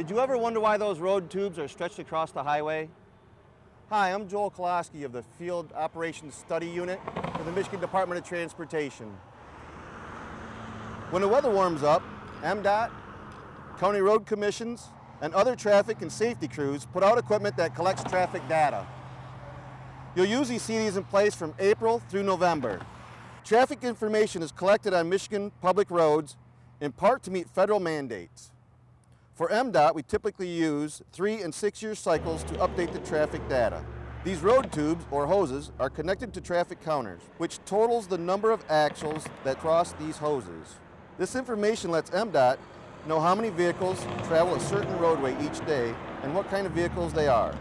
Did you ever wonder why those road tubes are stretched across the highway? Hi, I'm Joel Colosky of the Field Operations Study Unit for the Michigan Department of Transportation. When the weather warms up, MDOT, county road commissions, and other traffic and safety crews put out equipment that collects traffic data. You'll usually see these in place from April through November. Traffic information is collected on Michigan public roads in part to meet federal mandates. For MDOT, we typically use three and six year cycles to update the traffic data. These road tubes, or hoses, are connected to traffic counters, which totals the number of axles that cross these hoses. This information lets MDOT know how many vehicles travel a certain roadway each day and what kind of vehicles they are,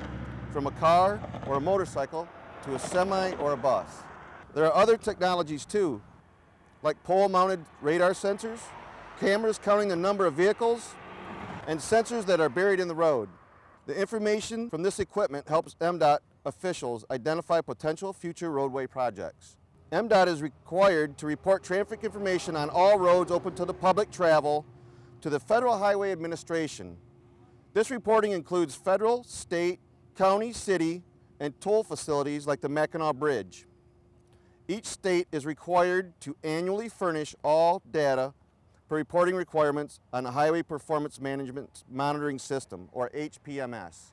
from a car or a motorcycle to a semi or a bus. There are other technologies too, like pole-mounted radar sensors, cameras counting the number of vehicles, and sensors that are buried in the road. The information from this equipment helps MDOT officials identify potential future roadway projects. MDOT is required to report traffic information on all roads open to the public travel to the Federal Highway Administration. This reporting includes federal, state, county, city, and toll facilities like the Mackinac Bridge. Each state is required to annually furnish all data reporting requirements on the Highway Performance Management Monitoring System, or HPMS.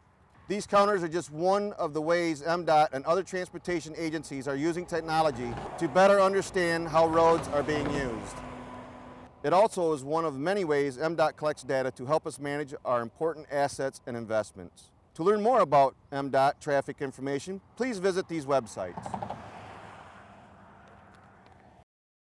These counters are just one of the ways MDOT and other transportation agencies are using technology to better understand how roads are being used. It also is one of many ways MDOT collects data to help us manage our important assets and investments. To learn more about MDOT traffic information, please visit these websites.